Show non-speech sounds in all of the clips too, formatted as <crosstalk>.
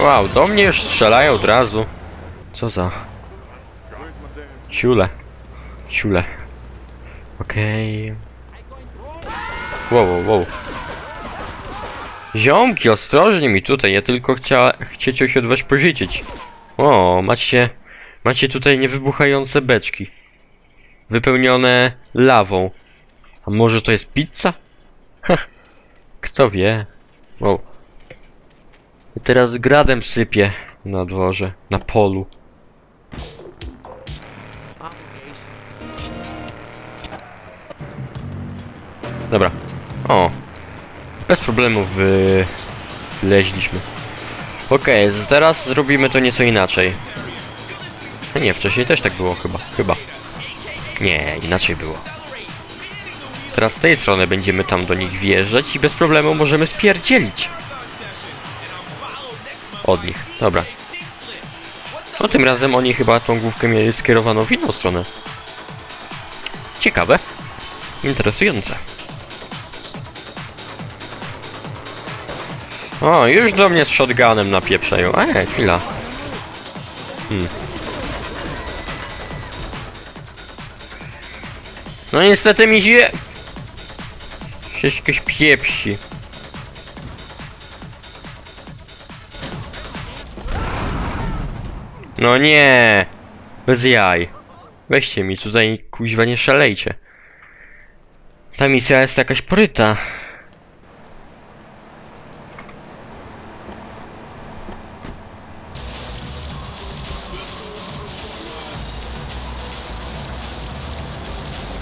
Wow, do mnie już strzelają od razu. Co za... Ciule. Ciule. Okej. Wow, wow, wow. Ziomki, ostrożnie mi tutaj, ja tylko chcia, chciecie się od was pożyczyć. O, macie, macie tutaj niewybuchające beczki. Wypełnione lawą. A może to jest pizza? Kto wie. Wow. I teraz gradem sypie na dworze, na polu. Dobra. O. Bez problemu wy... wleźliśmy. Okej, z- teraz zrobimy to nieco inaczej. No nie, wcześniej też tak było chyba. Chyba. Nie, inaczej było. Teraz z tej strony będziemy tam do nich wjeżdżać i bez problemu możemy spierdzielić. Od nich. Dobra. No tym razem oni chyba tą główkę mieli skierowaną w inną stronę. Ciekawe. Interesujące. O, już do mnie z shotgunem napieprzają. E, chwila. Hmm. No niestety mi się... się jakoś piepsi. No nie! Bez jaj. Weźcie mi tutaj, kuźwa, nie szalejcie. Ta misja jest jakaś poryta.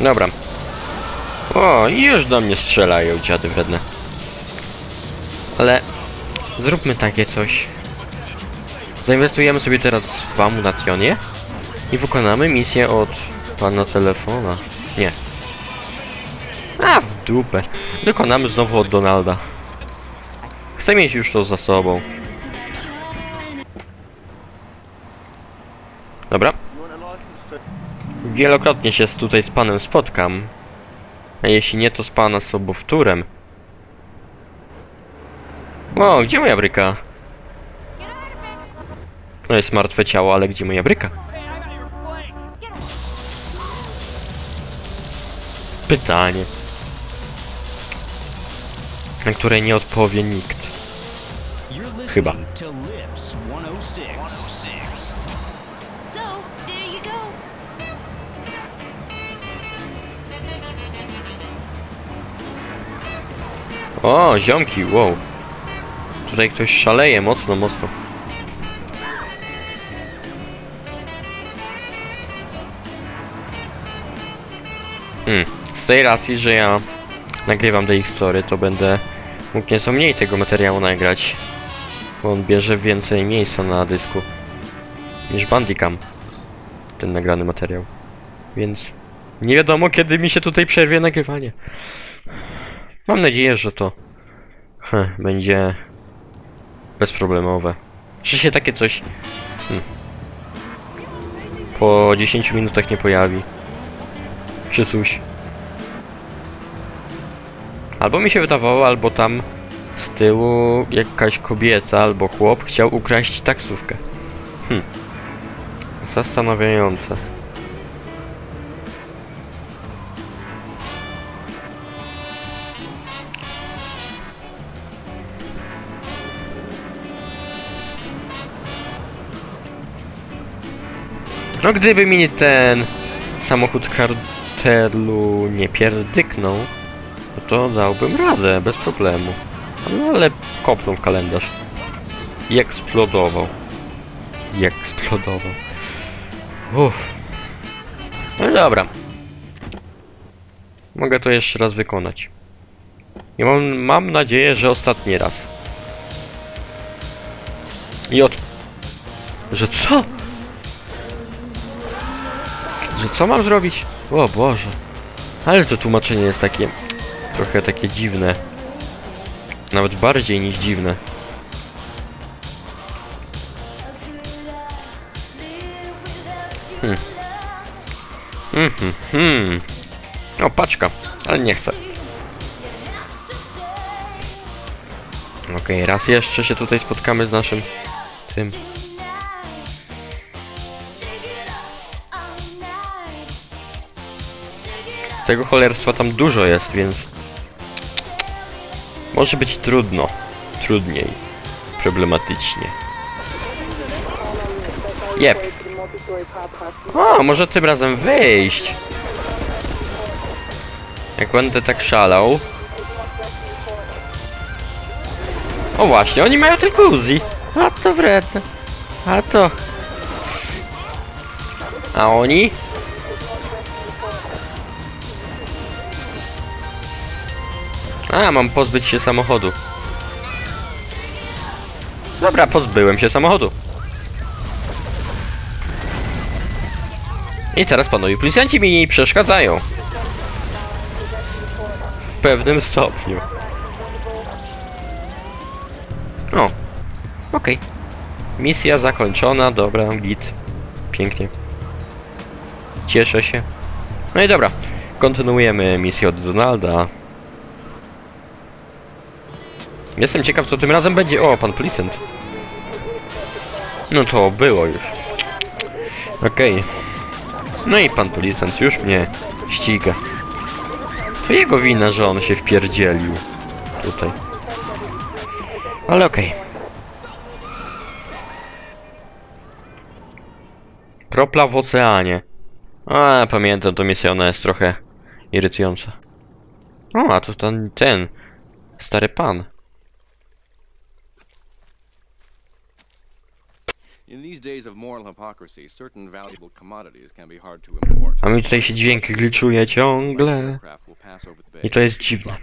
Dobra. O, już do mnie strzelają dziady wredne. Ale zróbmy takie coś. Zainwestujemy sobie teraz w Amunationie i wykonamy misję od pana telefona. Nie. A, w dupę. Wykonamy znowu od Donalda. Chcę mieć już to za sobą. Dobra. Wielokrotnie się tutaj z panem spotkam. A jeśli nie, to z pana sobowtórem. O, gdzie moja bryka? No jest martwe ciało, ale gdzie moja bryka? Pytanie. Na które nie odpowie nikt. Chyba. To Lips 106. So, there you go. O, ziomki, wow. Tutaj ktoś szaleje mocno, mocno. Hmm. Z tej racji, że ja nagrywam The Story, to będę mógł nieco mniej tego materiału nagrać. Bo on bierze więcej miejsca na dysku niż Bandicam. Ten nagrany materiał. Więc nie wiadomo kiedy mi się tutaj przerwie nagrywanie. Mam nadzieję, że to heh, będzie bezproblemowe. Że się takie coś hmm, po 10 minutach nie pojawi. Czy coś. Albo mi się wydawało, albo tam z tyłu jakaś kobieta albo chłop chciał ukraść taksówkę. Hm. Zastanawiające. No gdyby mi ten samochód kartelu nie pierdyknął, no to dałbym radę, bez problemu. No ale kopnął w kalendarz. I eksplodował. I eksplodował. Uff. No dobra. Mogę to jeszcze raz wykonać. I mam, mam nadzieję, że ostatni raz. I od... Że co? Że co mam zrobić? O Boże. Ale to tłumaczenie jest takie... Trochę takie dziwne. Nawet bardziej niż dziwne. Hmm. Mhm, hmm. O, paczka. Ale nie chcę. Okej, raz jeszcze się tutaj spotkamy z naszym tym. Tego cholerstwa tam dużo jest, więc może być trudno. Trudniej. Problematycznie. Jep. O, może tym razem wyjść. Jak będę tak szalał. O właśnie, oni mają tylko Uzi. A to wredne. A to... A oni? A, mam pozbyć się samochodu. Dobra, pozbyłem się samochodu. I teraz panowie policjanci mi nie przeszkadzają. W pewnym stopniu. O. Okej. Misja zakończona, dobra, git. Pięknie. Cieszę się. No i dobra. Kontynuujemy misję od Donalda. Jestem ciekaw, co tym razem będzie. O, pan policjant. No to było już. Okej. No i pan policjant już mnie ściga. To jego wina, że on się wpierdzielił. Tutaj. Ale okej. Kropla w oceanie. A, pamiętam, to misja ona jest trochę irytująca. O, a to ten, ten stary pan. A mi tutaj się dźwięk glitchuje ciągle. I to jest dziwne.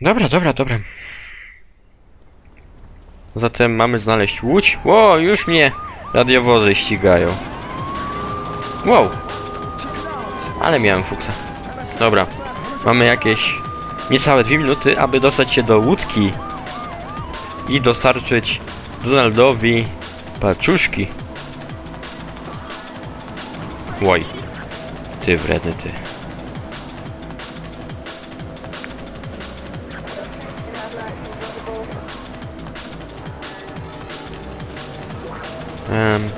Dobra, dobra, dobra. Zatem mamy znaleźć łódź. Ło, wow, już mnie radiowozy ścigają. Wow. Ale miałem fuksa. Dobra. Mamy jakieś niecałe dwie minuty, aby dostać się do łódki i dostarczyć Donaldowi paczuszki. Łoj. Ty wredny ty. Em.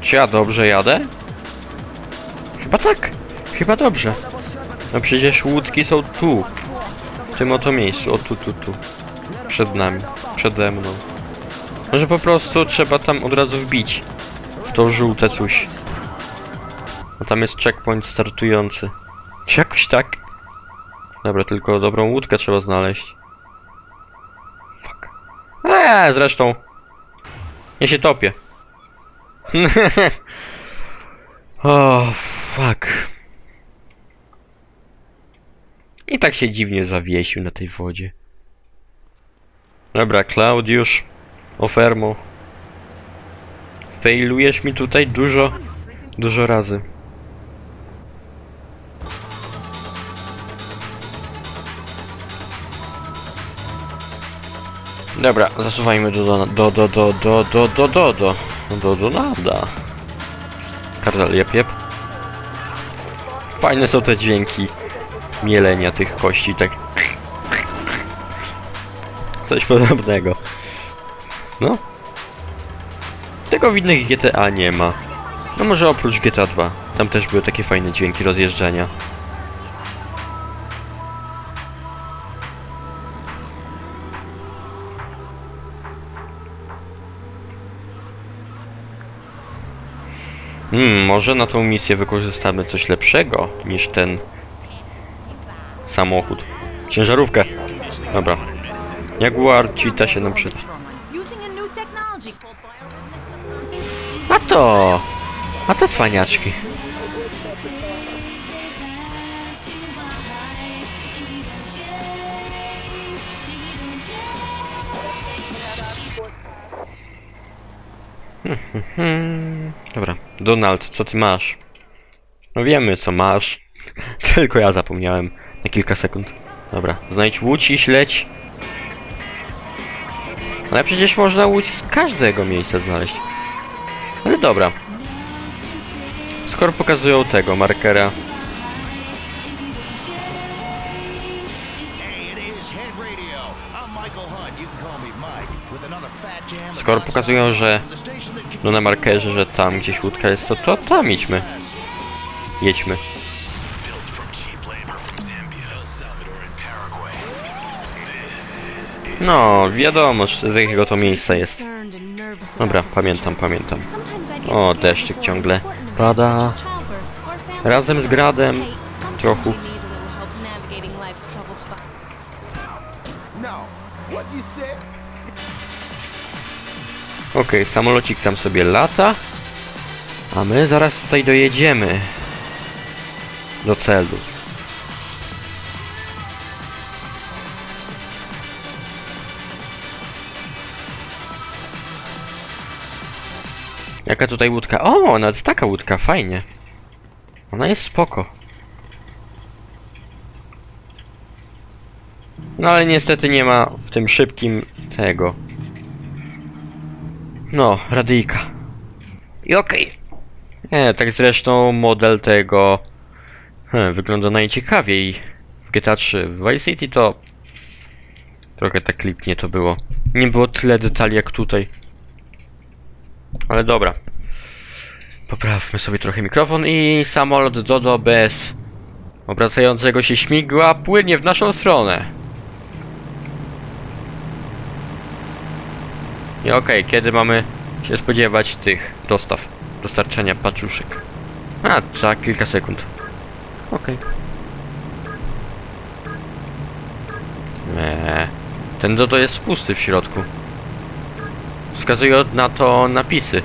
Czy ja dobrze jadę? Chyba tak. Chyba dobrze. No przecież łódki są tu. W tym oto miejscu. O tu, tu, tu. Przed nami. Przede mną. Może po prostu trzeba tam od razu wbić. W to żółte coś. Bo tam jest checkpoint startujący. Czy jakoś tak? Dobra, tylko dobrą łódkę trzeba znaleźć. Fuck. Eee, zresztą. Ja się topię. <laughs> o, fuck. I tak się dziwnie zawiesił na tej wodzie. Dobra, Klaudiusz. Ofermo. Failujesz mi tutaj dużo, dużo razy. Dobra, zasuwajmy do do do do do do do do do do do Donalda. Kardal, jep, jep. Fajne są te dźwięki mielenia tych kości, tak. Coś podobnego. No. Tego w innych GTA nie ma. No może oprócz GTA 2. Tam też były takie fajne dźwięki rozjeżdżania. Hmm, może na tą misję wykorzystamy coś lepszego niż ten samochód. Ciężarówkę. Dobra. Jaguar Cheetah się nam przyda. A to... A to cwaniaczki. Dobra, Donald, co ty masz? No wiemy, co masz. <laughs> Tylko ja zapomniałem na kilka sekund. Dobra, znajdź łódź i śledź. Ale przecież można łódź z każdego miejsca znaleźć. Ale dobra. Skoro pokazują tego markera. Skoro pokazują, że no na markerze, że tam gdzieś łódka jest, to, to tam idźmy. Jedźmy. No, wiadomo, z jakiego to miejsca jest. Dobra, pamiętam, pamiętam. O, deszczyk ciągle pada. Razem z gradem trochę. Okej, samolocik tam sobie lata. A my zaraz tutaj dojedziemy. Do celu. Jaka tutaj łódka? O, nawet taka łódka, fajnie. Ona jest spoko. No ale niestety nie ma w tym szybkim tego. No, radyjka. I okej. Nie, tak zresztą model tego hmm, wygląda najciekawiej. W GTA 3 w Vice City to trochę tak klipnie to było. Nie było tyle detali jak tutaj. Ale dobra. Poprawmy sobie trochę mikrofon i samolot Dodo bez obracającego się śmigła płynie w naszą stronę. I okej, kiedy mamy się spodziewać tych dostaw, dostarczenia paczuszek? A, za kilka sekund. Okej. Nie, ten Dodo jest pusty w środku. Wskazują na to napisy.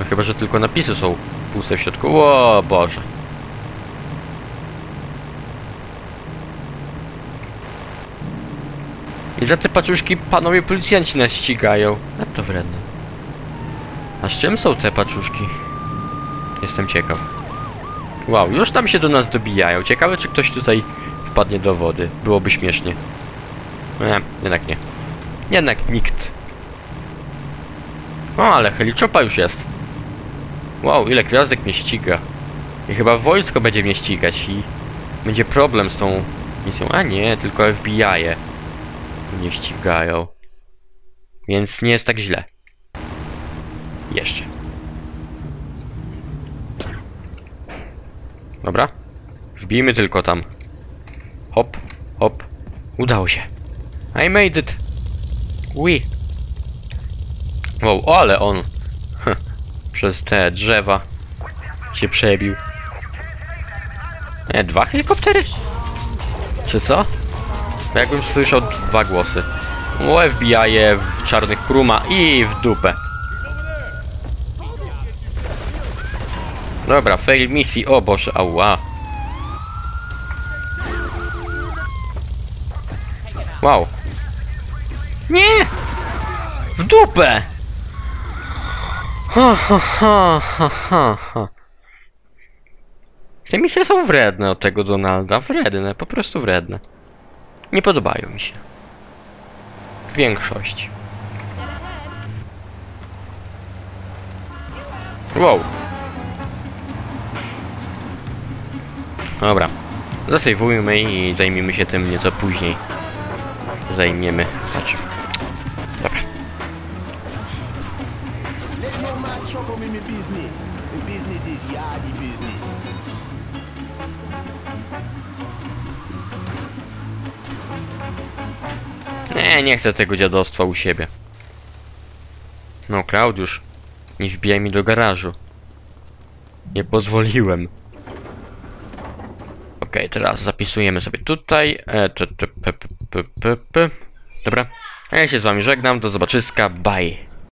No chyba, że tylko napisy są puste w środku. O Boże. I za te paczuszki panowie policjanci nas ścigają. A to wredne. A z czym są te paczuszki? Jestem ciekaw. Wow, już tam się do nas dobijają. Ciekawe, czy ktoś tutaj wpadnie do wody. Byłoby śmiesznie. Nie, jednak nie. Jednak nikt. O, ale heliczopa już jest. Wow, ile gwiazdek mnie ściga. I chyba wojsko będzie mnie ścigać i będzie problem z tą misją. A nie, tylko FBI -e mnie ścigają. Więc nie jest tak źle. Jeszcze. Dobra. Wbijmy tylko tam. Hop, hop. Udało się. I made it. We. Wow, ale on przez te drzewa się przebił. Nie, dwa helikoptery? Czy co? Bo jakbym słyszał dwa głosy. O FBI -e w czarnych kruma i w dupę. Dobra, fail misji, o Boże, ała. Wow. Nie! W dupę! Te misje są wredne od tego Donalda. Wredne, po prostu wredne. Nie podobają mi się. Większość. Wow. Dobra. Zasejwujmy i zajmiemy się tym nieco później. Zajmiemy. Znaczy. Business. The business is yardy business. Nie, nie chcę tego dziadostwa u siebie. No, Klaudiusz, nie wbijaj mi do garażu. Nie pozwoliłem. Okej, teraz zapisujemy sobie tutaj. E, p, p, p, p. Dobra. A ja się z wami żegnam. Do zobaczyska. Bye.